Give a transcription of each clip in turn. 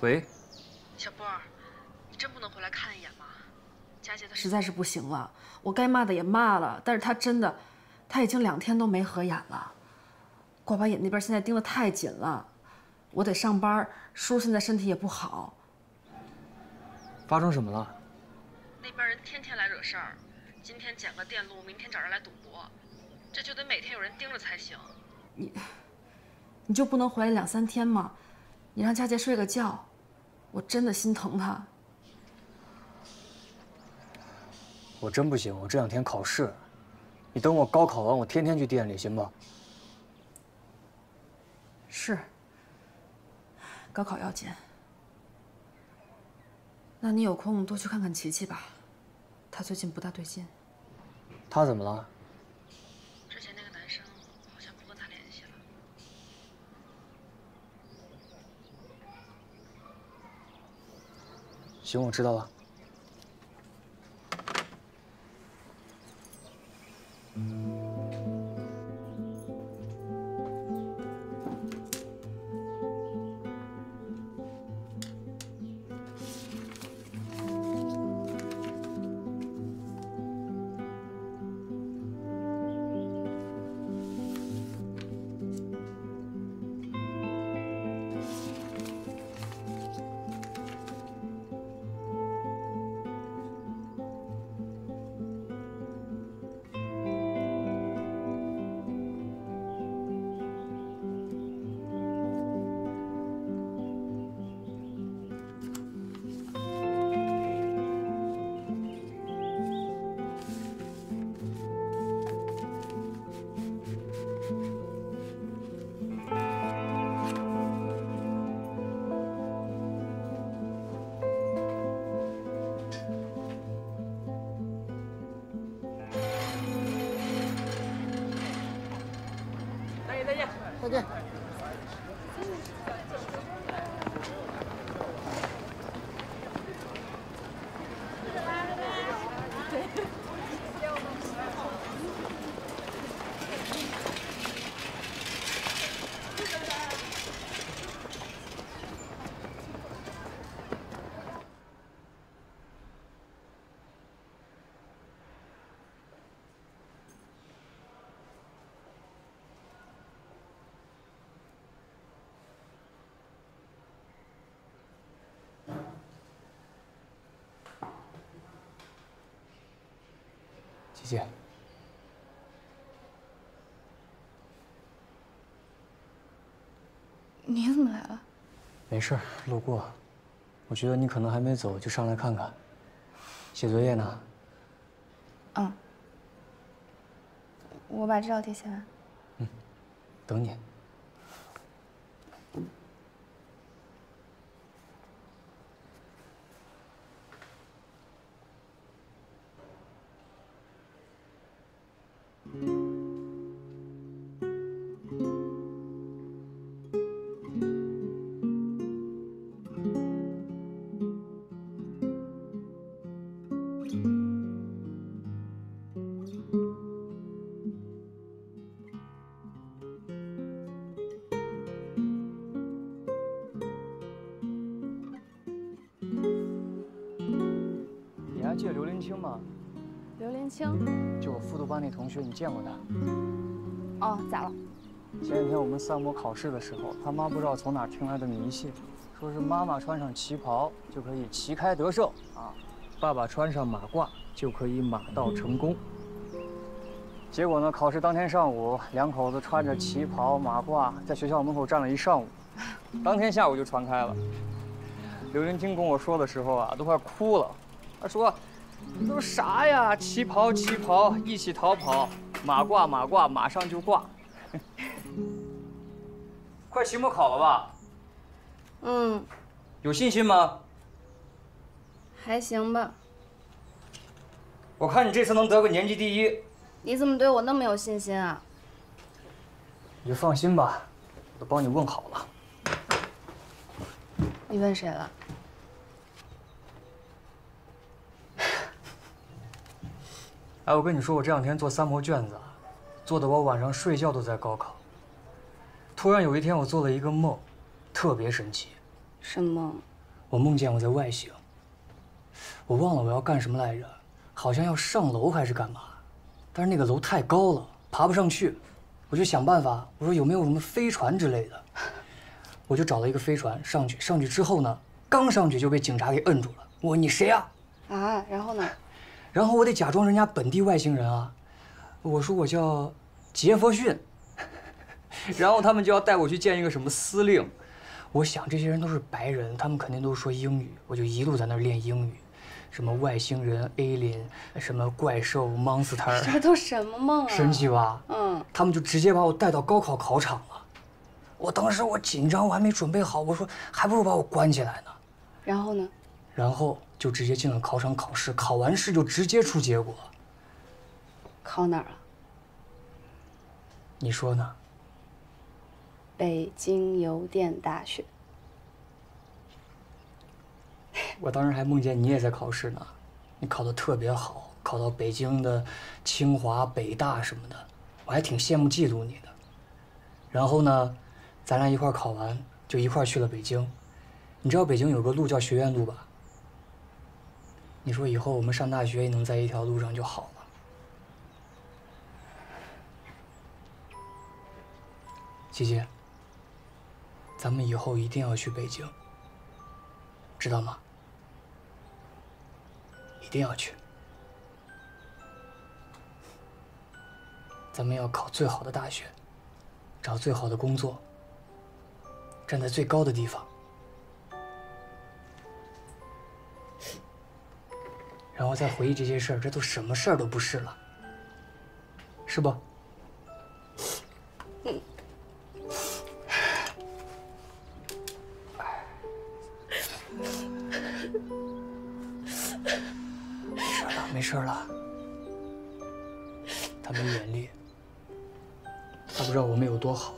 喂，小波儿，你真不能回来看一眼吗？佳姐她实在是不行了，我该骂的也骂了，但是他真的，他已经两天都没合眼了。挂把眼那边现在盯得太紧了，我得上班，叔现在身体也不好。发生什么了？那边人天天来惹事儿，今天捡个电路，明天找人来赌博，这就得每天有人盯着才行。你，你就不能回来两三天吗？你让佳杰睡个觉，我真的心疼他。我真不行，我这两天考试，你等我高考完，我天天去店里，行吗？是，高考要紧。那你有空多去看看琪琪吧，她最近不大对劲。她怎么了？之前那个男生好像不跟她联系了。行，我知道了。琪琪，你怎么来了？没事，路过。我觉得你可能还没走，就上来看看。写作业呢？嗯。我把这道题写完。嗯，等你。你清，就我复读班那同学，你见过他？哦，咋了？前几天我们三模考试的时候，他妈不知道从哪听来的迷信，说是妈妈穿上旗袍就可以旗开得胜啊，爸爸穿上马褂就可以马到成功。结果呢，考试当天上午，两口子穿着旗袍马褂在学校门口站了一上午，当天下午就传开了。刘云清跟我说的时候啊，都快哭了。他说：“这都啥呀？旗袍旗袍，一起逃跑；马褂马褂，马上就挂。”快期末考了吧？嗯，有信心吗？还行吧。我看你这次能得个年级第一。你怎么对我那么有信心啊？你就放心吧，我都帮你问好了。你问谁了？哎，我跟你说，我这两天做三模卷子，做的我晚上睡觉都在高考。突然有一天，我做了一个梦，特别神奇。什么梦？我梦见我在外星，我忘了我要干什么来着，好像要上楼还是干嘛，但是那个楼太高了，爬不上去，我就想办法，我说有没有什么飞船之类的，我就找了一个飞船上去，上去之后呢，刚上去就被警察给摁住了。我说你谁呀？啊，然后呢？然后我得假装人家本地外星人啊，我说我叫杰弗逊，然后他们就要带我去见一个什么司令。我想这些人都是白人，他们肯定都说英语，我就一路在那儿练英语，什么外星人 alien，什么怪兽 monster，这都什么梦啊？神奇吧？嗯，他们就直接把我带到高考考场了。我当时我紧张，我还没准备好，我说还不如把我关起来呢。然后呢？然后就直接进了考场考试，考完试就直接出结果。考哪儿啊？你说呢？北京邮电大学。我当时还梦见你也在考试呢，你考得特别好，考到北京的清华、北大什么的，我还挺羡慕嫉妒你的。然后呢，咱俩一块考完，就一块去了北京。你知道北京有个路叫学院路吧？你说以后我们上大学也能在一条路上就好了。琪琪，咱们以后一定要去北京，知道吗？一定要去。咱们要考最好的大学，找最好的工作，站在最高的地方，然后再回忆这些事儿，这都什么事儿都不是了，是不？没事了，没事了。他没眼力，他不知道我们有多好。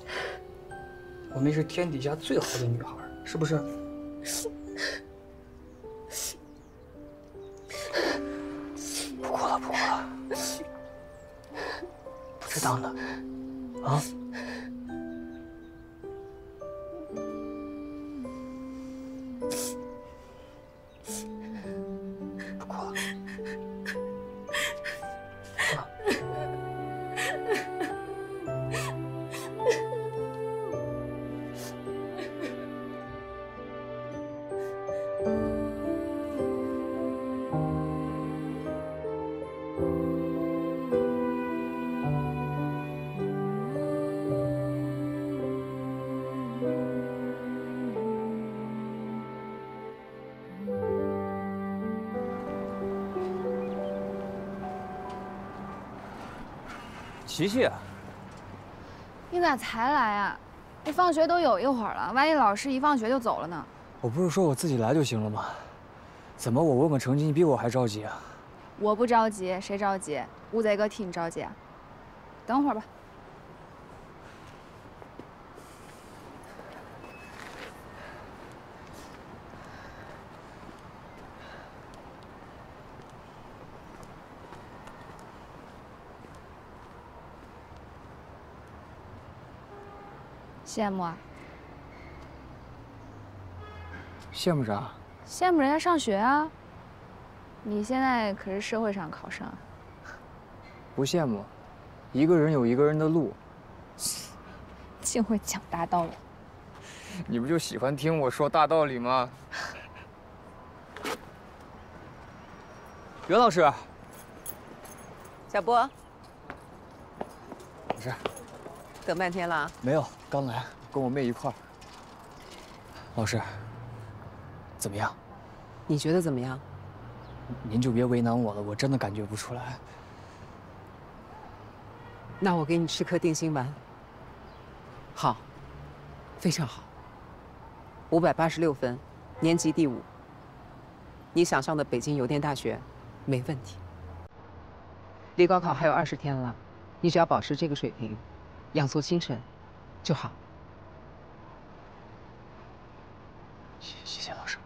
我们是天底下最好的女孩，是不是？啊！琪琪，你咋才来啊？这放学都有一会儿了，万一老师一放学就走了呢？我不是说我自己来就行了吗？怎么我问个成绩，你比我还着急啊？我不着急，谁着急？乌贼哥替你着急啊。等会儿吧。羡慕啊？羡慕啥？羡慕人家上学啊！你现在可是社会上考生啊。不羡慕，一个人有一个人的路。竟会讲大道理。你不就喜欢听我说大道理吗？袁老师，小波，老师，等半天了。没有，刚来，跟我妹一块儿。老师，怎么样？你觉得怎么样？您就别为难我了，我真的感觉不出来。那我给你吃颗定心丸。好，非常好。五百八十六分，年级第五。你想上的北京邮电大学，没问题。离高考还有二十天了，你只要保持这个水平，养足精神，就好。谢谢谢老师，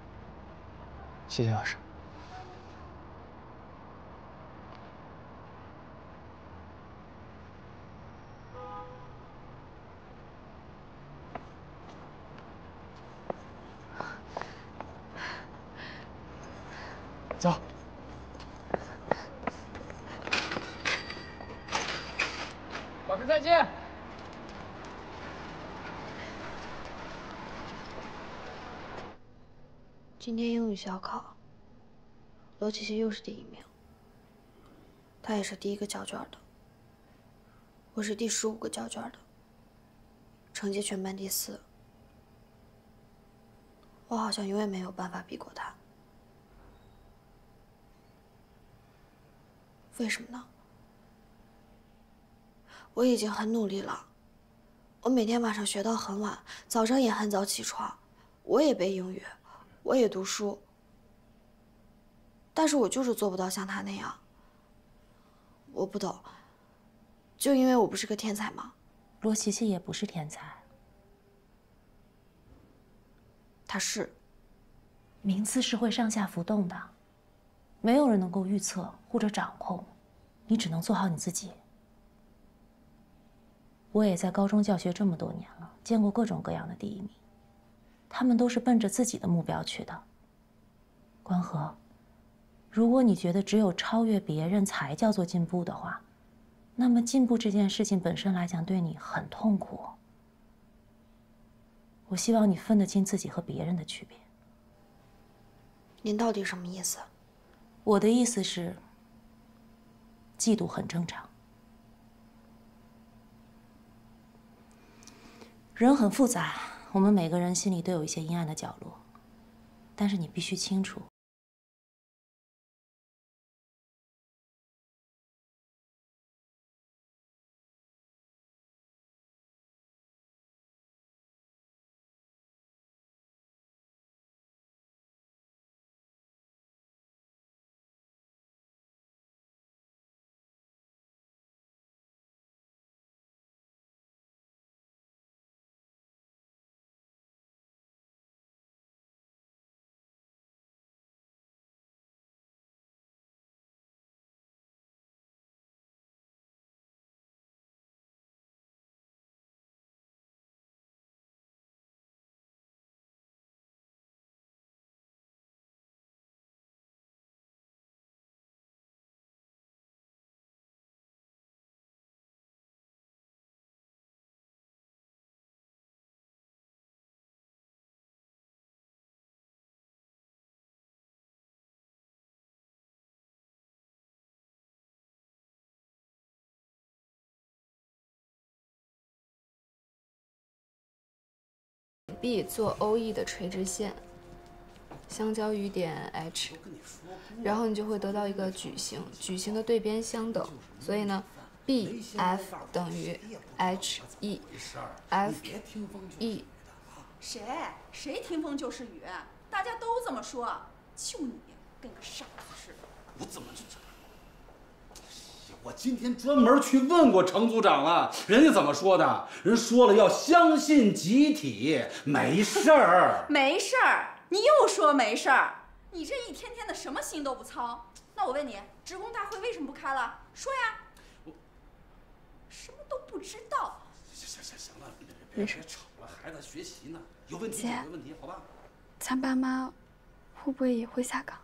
谢谢老师。小考，罗琪琪又是第一名。她也是第一个交卷的，我是第十五个交卷的，成绩全班第四。我好像永远没有办法比过他。为什么呢？我已经很努力了，我每天晚上学到很晚，早上也很早起床，我也背英语。我也读书，但是我就是做不到像他那样。我不懂，就因为我不是个天才吗？罗琪琪也不是天才，他是。名次是会上下浮动的，没有人能够预测或者掌控，你只能做好你自己。我也在高中教学这么多年了，见过各种各样的第一名。他们都是奔着自己的目标去的。关河，如果你觉得只有超越别人才叫做进步的话，那么进步这件事情本身来讲对你很痛苦。我希望你分得清自己和别人的区别。您到底什么意思？我的意思是，嫉妒很正常，人很复杂。我们每个人心里都有一些阴暗的角落，但是你必须清楚。B 做 OE 的垂直线，相交于点 H，然后你就会得到一个矩形，矩形的对边相等，所以呢，BF 等于 HE，FE。谁谁听风就是雨，大家都这么说，就你跟个傻子似的。我怎么就这？我今天专门去问过程组长了，人家怎么说的？人说了要相信集体，没事儿。没事儿，你又说没事儿。你这一天天的什么心都不操。那我问你，职工大会为什么不开了？说呀。我什么都不知道。行行行行了，别别别吵了，孩子学习呢，有问题解决问题，好吧？咱爸妈会不会也会下岗？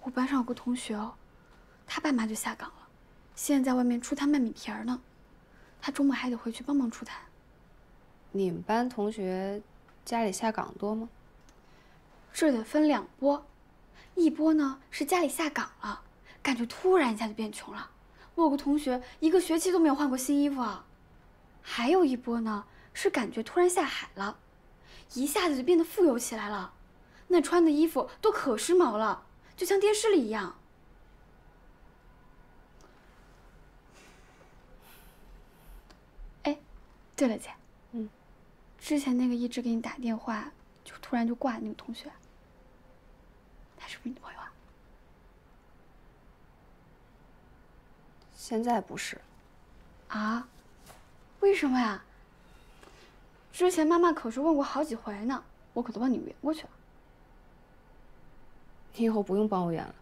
我班上有个同学哦。他爸妈就下岗了，现在在外面出摊卖米皮儿呢。他周末还得回去帮忙出摊。你们班同学家里下岗多吗？这得分两波，一波呢是家里下岗了，感觉突然一下就变穷了。我有个同学一个学期都没有换过新衣服啊。还有一波呢是感觉突然下海了，一下子就变得富有起来了，那穿的衣服都可时髦了，就像电视里一样。对了，姐，嗯，之前那个一直给你打电话就突然就挂的那个同学，他是不是你的朋友啊？现在不是。啊？为什么呀？之前妈妈可是问过好几回呢，我可都帮你圆过去了。你以后不用帮我圆了，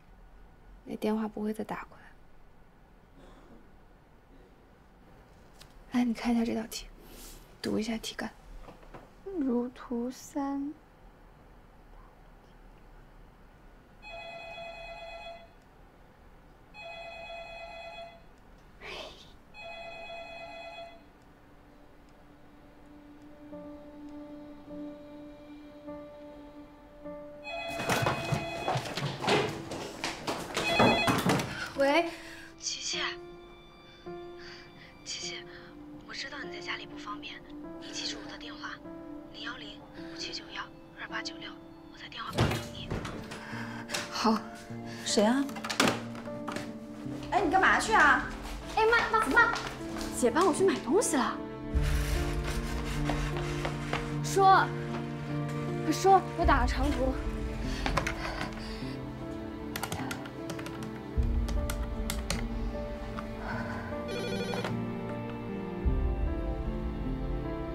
那电话不会再打过来。来，你看一下这道题。读一下题干。如图三。说，快说，我打了长途。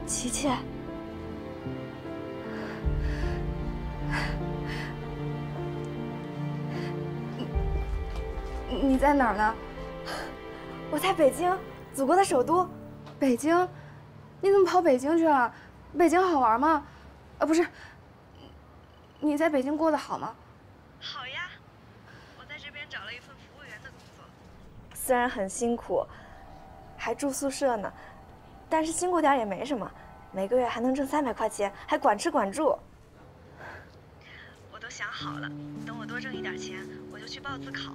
琪琪，你你在哪儿呢？我在北京，祖国的首都。北京？你怎么跑北京去了？北京好玩吗？啊，不是。你在北京过得好吗？好呀，我在这边找了一份服务员的工作，虽然很辛苦，还住宿舍呢，但是辛苦点也没什么，每个月还能挣三百块钱，还管吃管住。我都想好了，等我多挣一点钱，我就去报自考，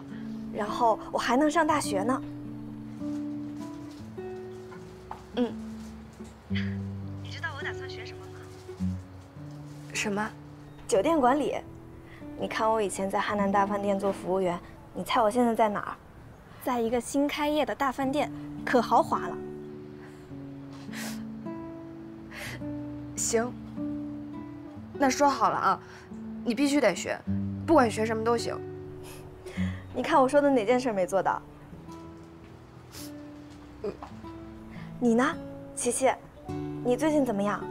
然后我还能上大学呢。嗯，什么？酒店管理。你看我以前在汉南大饭店做服务员，你猜我现在在哪儿？在一个新开业的大饭店，可豪华了。行，那说好了啊，你必须得学，不管学什么都行。你看我说的哪件事没做到？你呢，琪琪？你最近怎么样？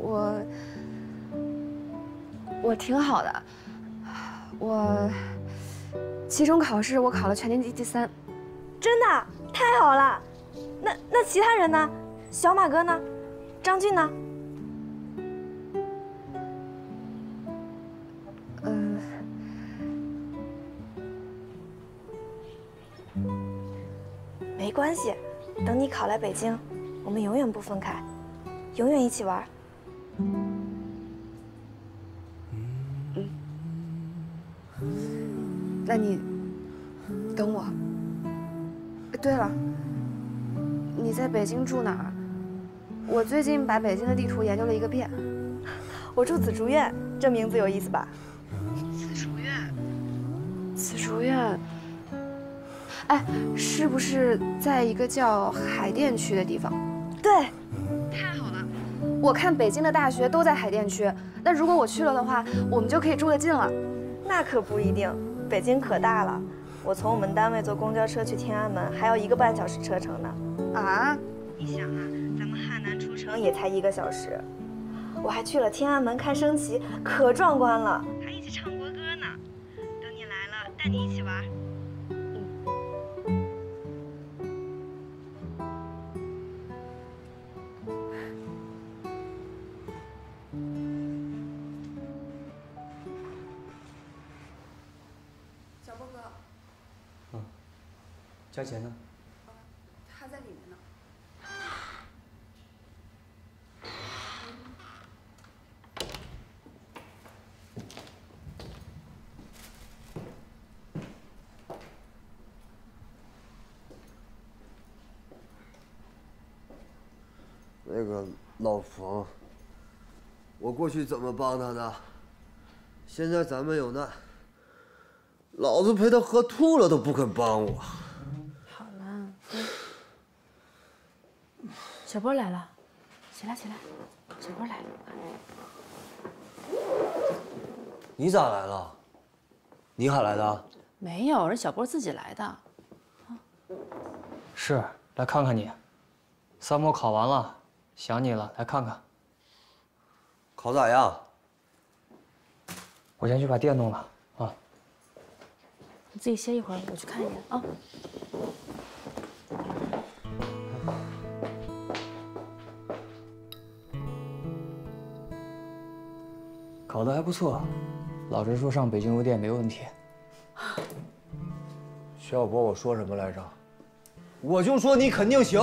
我我挺好的，我期中考试我考了全年级第三，真的太好了。那那其他人呢？小马哥呢？张俊呢？嗯、没关系，等你考来北京，我们永远不分开，永远一起玩。那你等我。哎对了，你在北京住哪儿？我最近把北京的地图研究了一个遍。我住紫竹院，这名字有意思吧？紫竹院，紫竹院，哎，是不是在一个叫海淀区的地方？对。我看北京的大学都在海淀区，那如果我去了的话，我们就可以住得近了。那可不一定，北京可大了。我从我们单位坐公交车去天安门，还要一个半小时车程呢。啊？你想啊，咱们汉南出城也才一个小时。我还去了天安门看升旗，可壮观了，还一起唱国歌呢。等你来了，带你一起玩。加钱呢？他在里面呢。那个老冯，我过去怎么帮他的？现在咱们有难，老子陪他喝吐了都不肯帮我。好了，小波来了，起来起来，小波来了。你咋来了？你喊来的？没有，人小波自己来的。是来看看你，三模考完了，想你了，来看看。考咋样？我先去把电弄了啊。你自己歇一会儿，我去看一眼啊。考得还不错，老师说上北京邮电没问题。徐小波，我说什么来着？我就说你肯定行。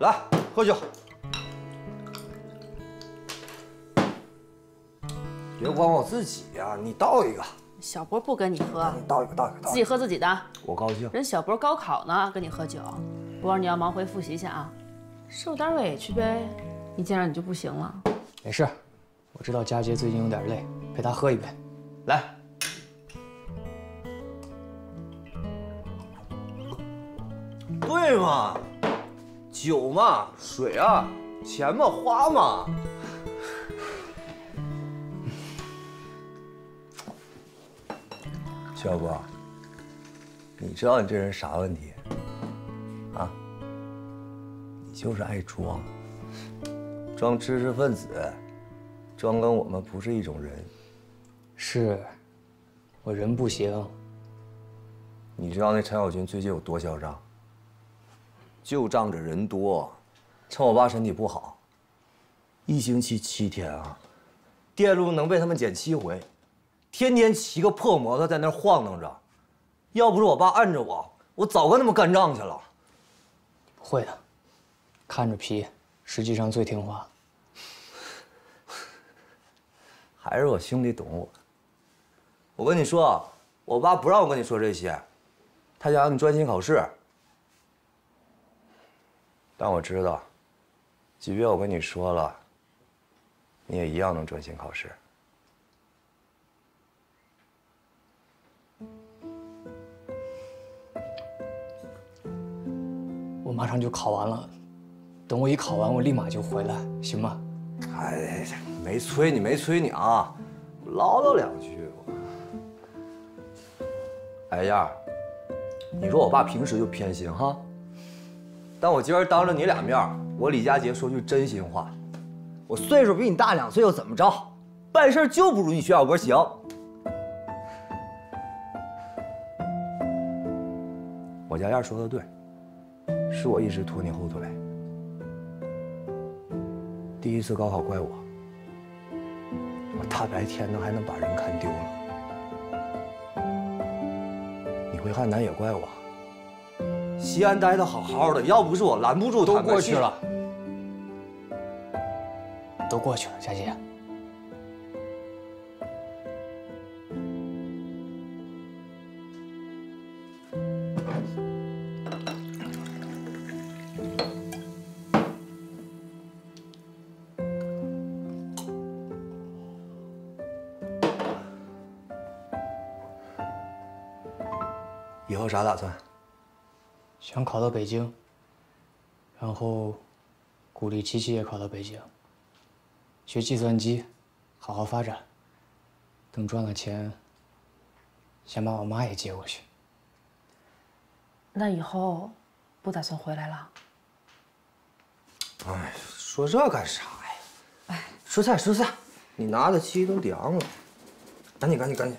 来，喝酒。别管我自己呀、你倒一个。小波不跟你喝，你倒一个，倒一个，倒自己喝自己的。我高兴。人小波高考呢，跟你喝酒，波儿你要忙回复习去啊。受点委屈呗。一见着你就不行了。没事，我知道佳杰最近有点累，陪他喝一杯。来，对嘛，酒嘛，水啊，钱嘛，花嘛。小波，你知道你这人啥问题？啊？你就是爱装，装知识分子，装跟我们不是一种人。是，我人不行。你知道那陈小军最近有多嚣张？就仗着人多，趁我爸身体不好，一星期七天啊，电路能被他们剪七回，天天骑个破摩托在那晃荡着。要不是我爸按着我，我早跟他们干仗去了。不会的，看着皮，实际上最听话。还是我兄弟懂我。我跟你说，我爸不让我跟你说这些，他想让你专心考试。但我知道，即便我跟你说了，你也一样能专心考试。我马上就考完了，等我一考完，我立马就回来，行吗？哎，没催你，没催你啊，唠叨两句。哎呀，你说我爸平时就偏心哈，但我今儿当着你俩面，我李佳杰说句真心话，我岁数比你大两岁又怎么着？办事就不如你徐小波行。我家燕说的对，是我一直拖你后腿。第一次高考怪我，我大白天的还能把人看丢了。你回汉南也怪我，西安待的好好的，要不是我拦不住他都，过去了，都过去了，佳杰。以后啥打算？想考到北京，然后鼓励七七也考到北京，学计算机，好好发展。等赚了钱，想把我妈也接过去。那以后不打算回来了？哎，说这干啥呀？哎，蔬菜蔬菜，你拿的漆都凉了，赶紧赶紧赶紧。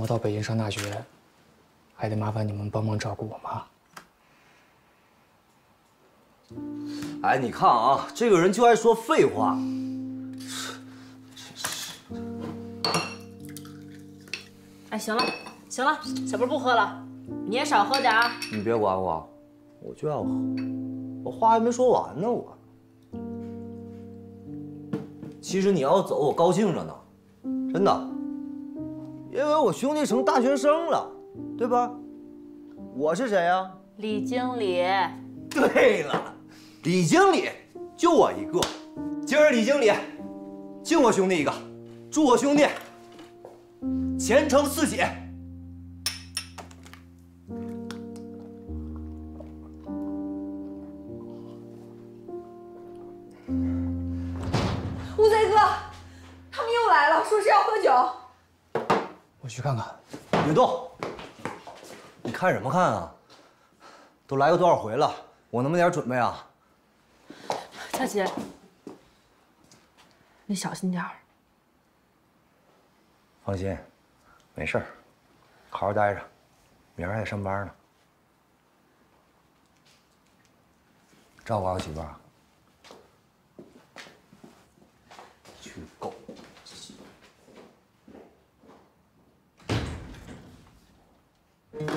我到北京上大学，还得麻烦你们帮忙照顾我妈。哎，你看啊，这个人就爱说废话。哎，行了，行了，小波不喝了，你也少喝点啊。你别管我，我就要喝。我话还没说完呢，我。其实你要走，我高兴着呢，真的。因为我兄弟成大学生了，对吧？我是谁呀、李经理，对了，李经理，就我一个。今儿李经理敬我兄弟一个，祝我兄弟前程似锦。去看看。别动！你看什么看啊？都来过多少回了，我那么点准备啊？佳姐，你小心点儿。放心，没事儿，好好待着，明儿还得上班呢。照顾好媳妇儿明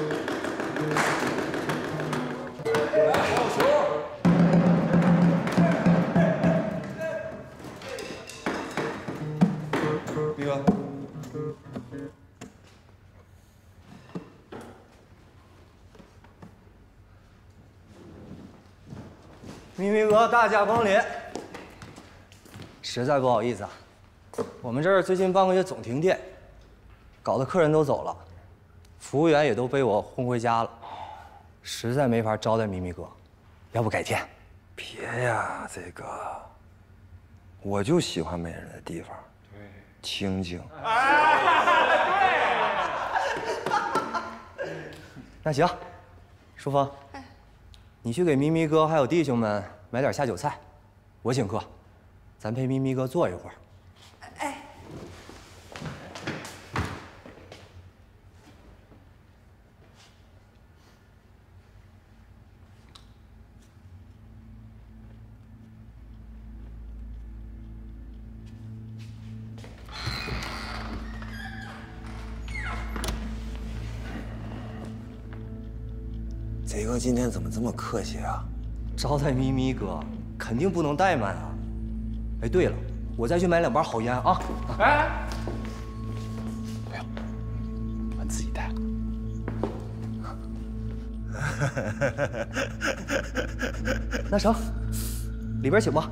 明额大驾光临。实在不好意思啊我们这儿最近半个月总停电搞得客人都走了。服务员也都被我轰回家了，实在没法招待咪咪哥，要不改天？别呀，这个，我就喜欢没人的地方，对清静。那行，淑芳，你去给咪咪哥还有弟兄们买点下酒菜，我请客，咱陪咪咪哥坐一会儿。今天怎么这么客气啊？招待咪咪哥，肯定不能怠慢啊！哎，对了，我再去买两包好烟啊！哎，不用，俺自己带。那成，里边请吧。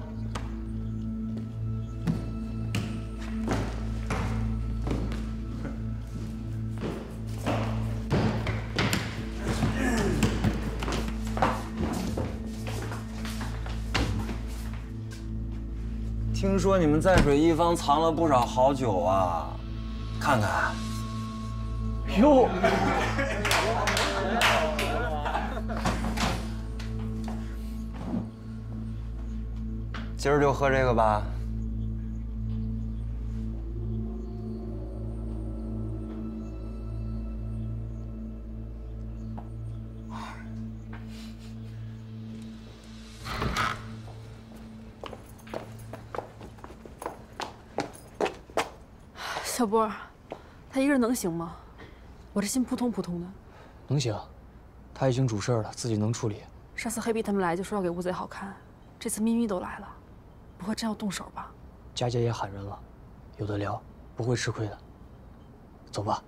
说你们在水一方藏了不少好酒啊，看看。哟，今儿就喝这个吧。波，他一个人能行吗？我这心扑通扑通的。能行，他已经主事了，自己能处理。上次黑皮他们来就说要给乌贼好看，这次咪咪都来了，不会真要动手吧？佳佳也喊人了，有的聊，不会吃亏的。走吧。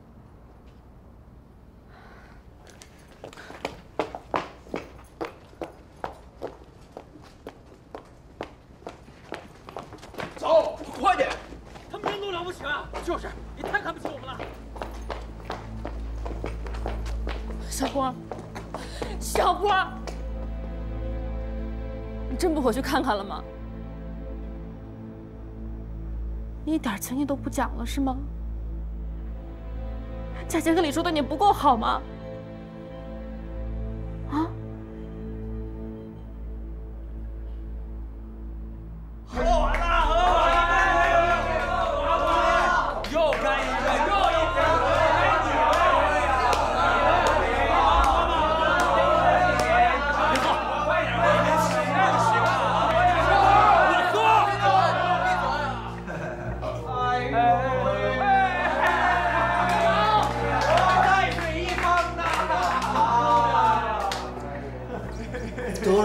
我去看看了吗？你一点情义都不讲了是吗？佳佳跟李叔对你不够好吗？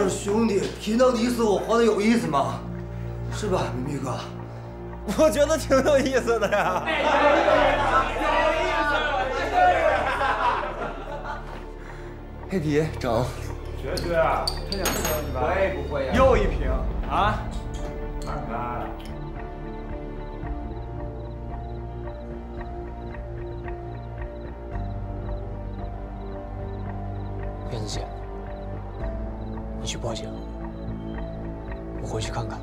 是兄弟，贫到你死我活的有意思吗？是吧，明明哥？我觉得挺有意思的呀。黑皮整。学学，他想喝你吧？会不会呀？又一瓶啊！二八。回去看看。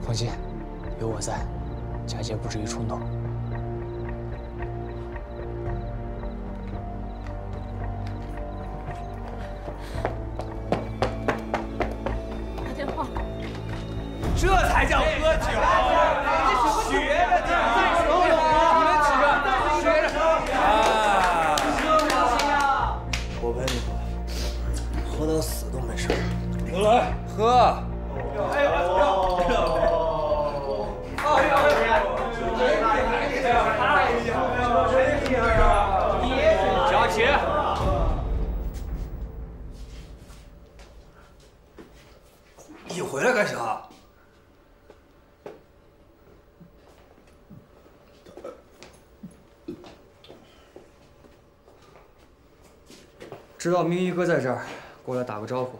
放心，有我在，佳杰不至于冲动。道明一哥在这儿，过来打个招呼，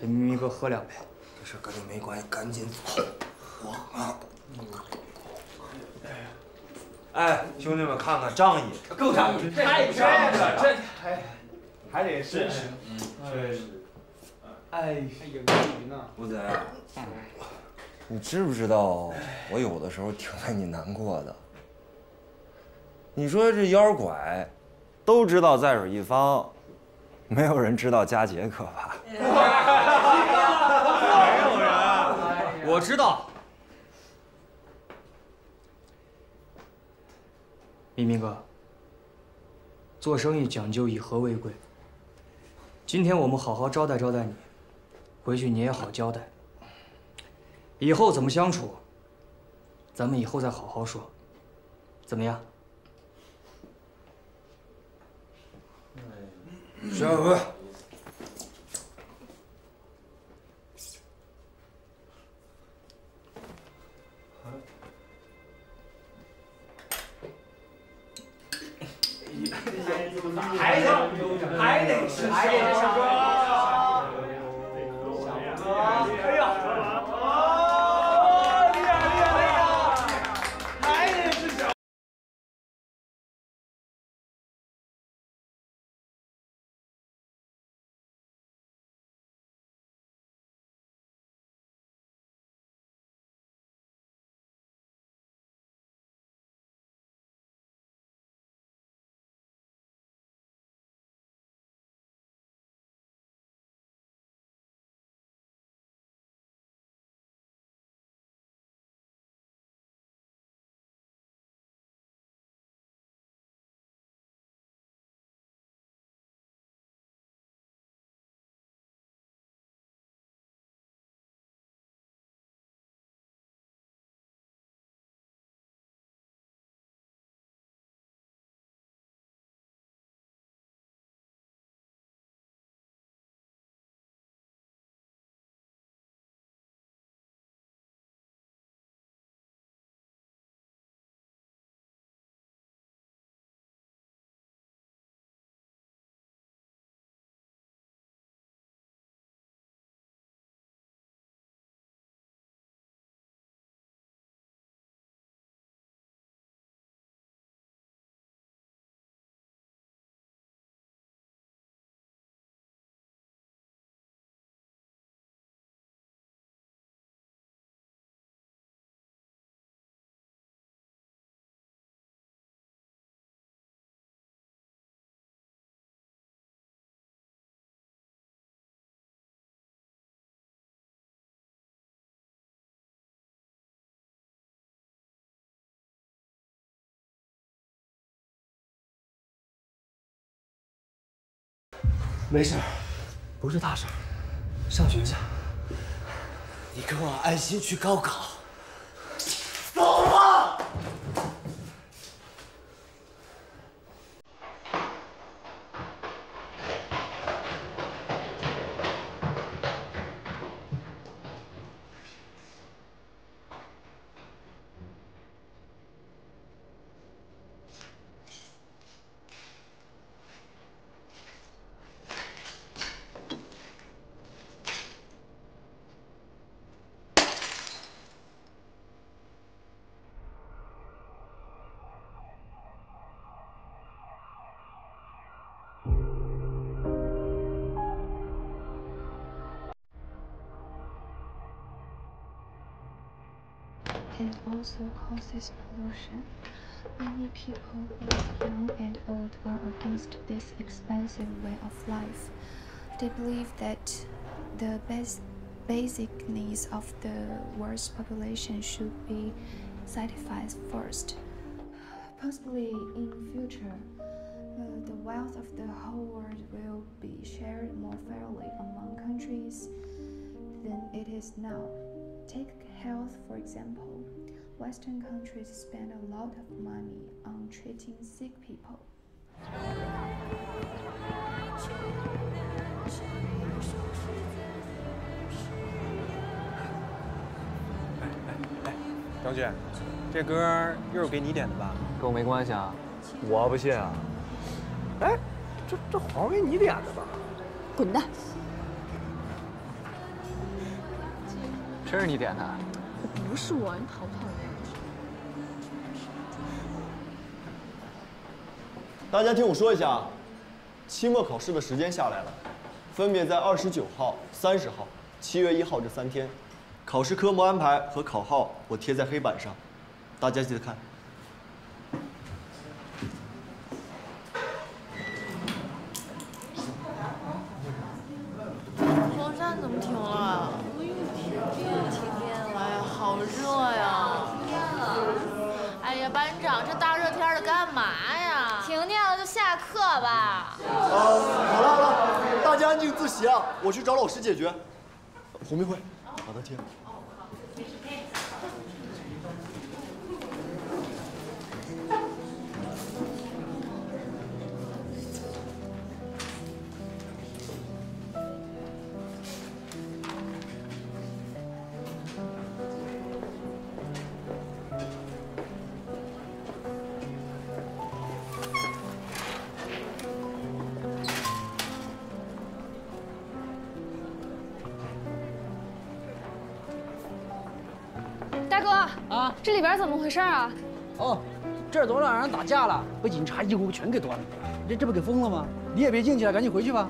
陪明一哥喝两杯。这事跟你没关系，赶紧走。我啊，哎，兄弟们看看仗义，够仗义太仗义了这还还得绅士，嗯确实。哎，赢呢。吴贼，你知不知道我有的时候挺为你难过的？你说这妖拐，都知道在水一方，没有人知道佳杰可怕。没有人，我知道。明明哥，做生意讲究以和为贵。今天我们好好招待招待你，回去你也好交代。以后怎么相处，咱们以后再好好说，怎么样？小何。还得还得是还得是没事，不是大事，上学去。你给我安心去高考。It also causes pollution. Many people, both young and old, are against this expensive way of life. They believe that the bas- basic needs of the world's population should be satisfied first. Possibly in future, uh, the wealth of the whole world will be shared more fairly among countries than it is now. Take health, for example. Western countries spend a lot of money on treating sick people. 张俊，这歌又是给你点的吧？跟我没关系啊。我不信啊！哎，这这好像给你点的吧？滚蛋！真是你点的？不是我，你讨不跑的？大家听我说一下啊，期末考试的时间下来了，分别在二十九号、三十号、七月一号这三天，考试科目安排和考号我贴在黑板上，大家记得看。风扇怎么停了？又停电了呀！好热呀！哎呀，班长，这大热天的干嘛呀？停电了就下课吧。呃，好了好了，大家安静自习啊，我去找老师解决。红明慧，把它贴。怎么回事啊？哦，这儿昨晚上打架了，被警察一锅全给端了。这这不给封了吗？你也别进去了，赶紧回去吧。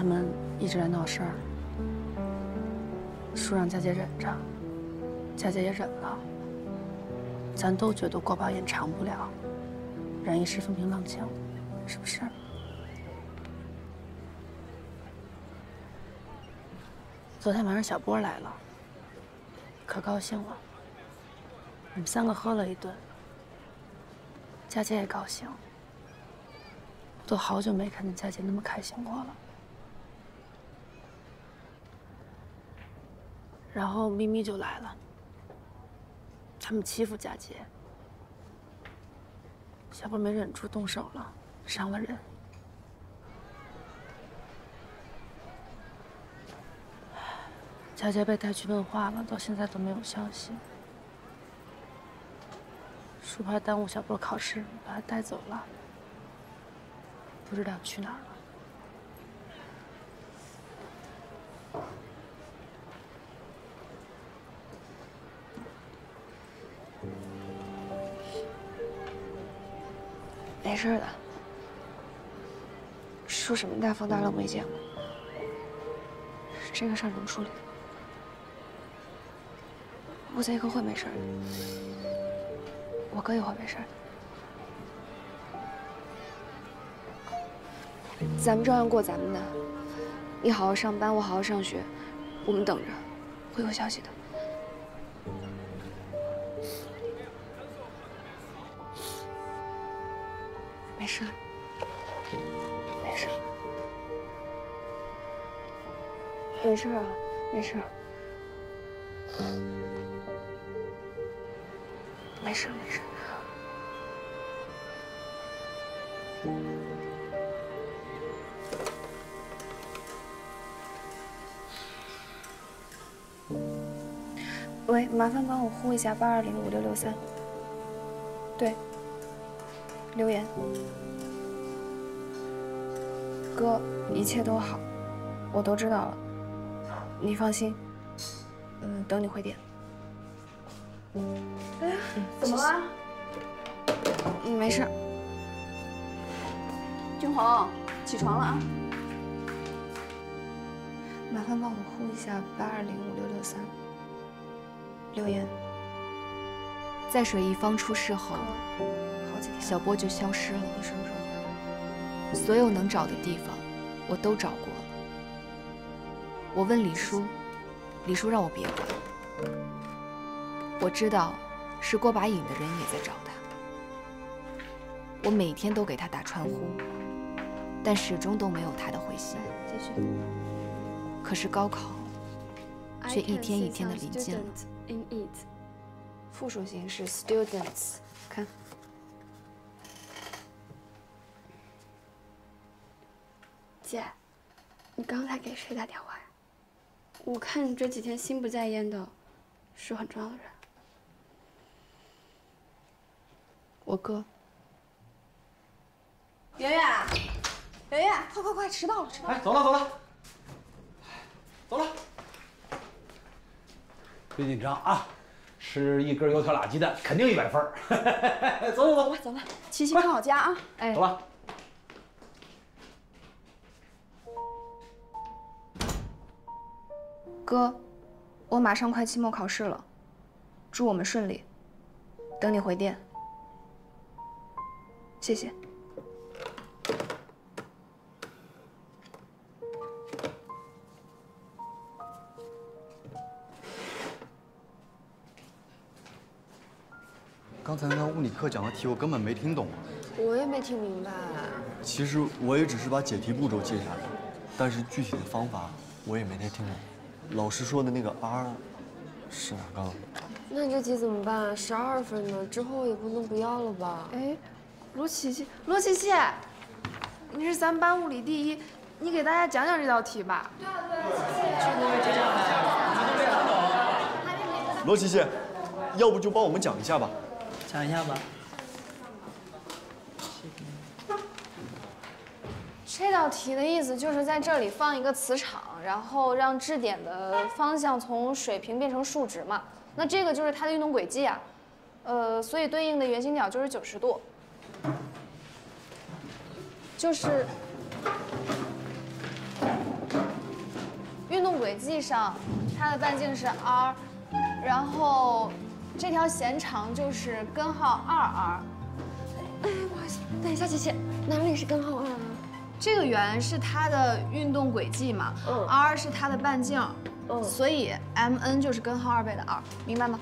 他们一直在闹事儿，叔让佳姐忍着，佳姐也忍了，咱都觉得过把瘾长不了，忍一时风平浪静，是不是？昨天晚上小波来了，可高兴了，我们三个喝了一顿，佳姐也高兴，都好久没看见佳姐那么开心过了。然后咪咪就来了，他们欺负佳杰，小波没忍住动手了，伤了人。佳佳被带去问话了，到现在都没有消息。叔怕耽误小波考试，把他带走了，不知道去哪儿了。没事的，说什么大风大浪没见过，这个事儿能处理。吴贼哥会没事的，我哥也会没事的。咱们照样过咱们的，你好好上班，我好好上学，我们等着，会有消息的。没事啊，没事，没事，没事。喂，麻烦帮我呼一下八二零五六六三。对，留言。哥，一切都好，我都知道了，你放心。嗯，等你回电。哎呀，怎么了？嗯，没事。君红，起床了啊！麻烦帮我呼一下八二零五六六三。刘岩，在水一方出事后，好几天小波就消失了。你什么时候回来？所有能找的地方，我都找过了。我问李叔，李叔让我别管。我知道，是郭把瘾的人也在找他。我每天都给他打传呼，但始终都没有他的回信。可是高考却一天一天的临近了。复数形式 students，看。姐，你刚才给谁打电话呀？我看你这几天心不在焉的，是很重要的人。我哥。圆圆，圆圆，快快快，迟到了，迟到了！哎，走了走了，走了。别紧张啊，吃一根油条俩鸡蛋肯定一百分儿。走 走走，走了，琪琪看好家啊！哎，走吧。哥，我马上快期末考试了，祝我们顺利。等你回电。谢谢。刚才那物理课讲的题我根本没听懂。我也没听明白。其实我也只是把解题步骤记下来，但是具体的方法我也没太听懂。老师说的那个 R 是哪个？那这题怎么办？十二分呢，之后也不能不要了吧？哎，罗琪琪，罗琪琪，你是咱们班物理第一，你给大家讲讲这道题吧。对啊对啊。罗琪琪，要不就帮我们讲一下吧。讲一下吧。这道题的意思就是在这里放一个磁场，然后让质点的方向从水平变成竖直嘛。那这个就是它的运动轨迹啊，呃，所以对应的圆心角就是九十度，就是运动轨迹上它的半径是 r，然后这条弦长就是根号二 r。哎，不好意思，等一下，姐姐，哪里是根号二啊？这个圆是它的运动轨迹嘛，嗯，r 是它的半径，嗯所以 m n 就是根号二倍的 r，明白吗？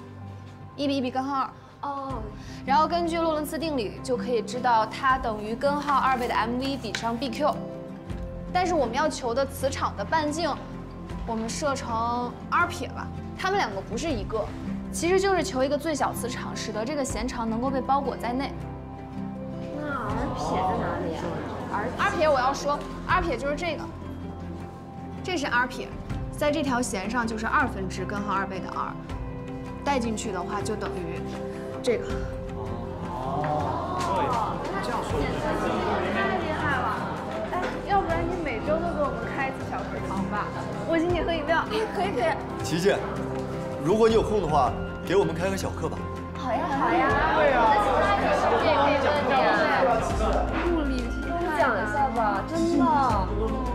一比一比根号二。哦。然后根据洛伦兹定理就可以知道它等于根号二倍的 mv 比上 bq。但是我们要求的磁场的半径，我们设成 r 撇吧，它们两个不是一个，其实就是求一个最小磁场，使得这个弦长能够被包裹在内。那 r 撇在哪里啊？r r 撇我要说，r 撇就是这个，这是 r 撇，在这条弦上就是二分之根号二倍的 r，带进去的话就等于这个。这样说太厉害了！哎，要不然你每周都给我们开一次小课堂吧，我请你喝饮料。可以可以。琪琪，如果你有空的话，给我们开个小课吧。好呀好呀。真的。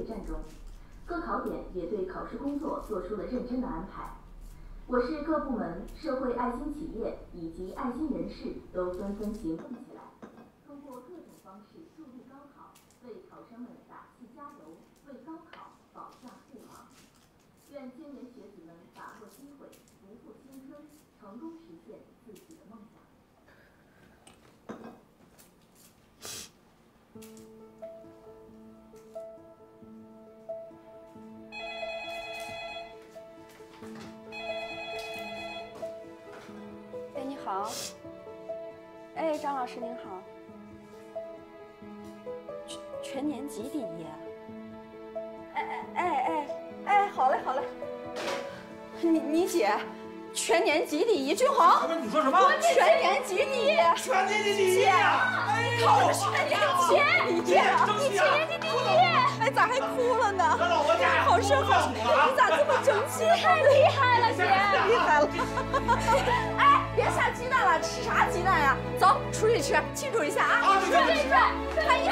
备战中，各考点也对考试工作做出了认真的安排。我市各部门、社会爱心企业以及爱心人士都纷纷行动起来，通过各种方式助力高考，为考生们打气加油，为高考保驾护航。愿青年学子们把握机会，不负青春，成功实现。好。哎，张老师您好。全全年级第一。哎哎哎哎哎，好嘞好嘞。你你姐，全年级第一，俊宏。你说什么？全年级第一。全年级第一呀！姐，你考的全年级，第一，你全年级第一。哎，咋还哭了呢？老婆家好生好，你咋这么争气？太厉害了，姐，厉害了。哎，别下鸡蛋了，吃啥鸡蛋呀？走，出去吃，庆祝一下啊！出去吃，穿衣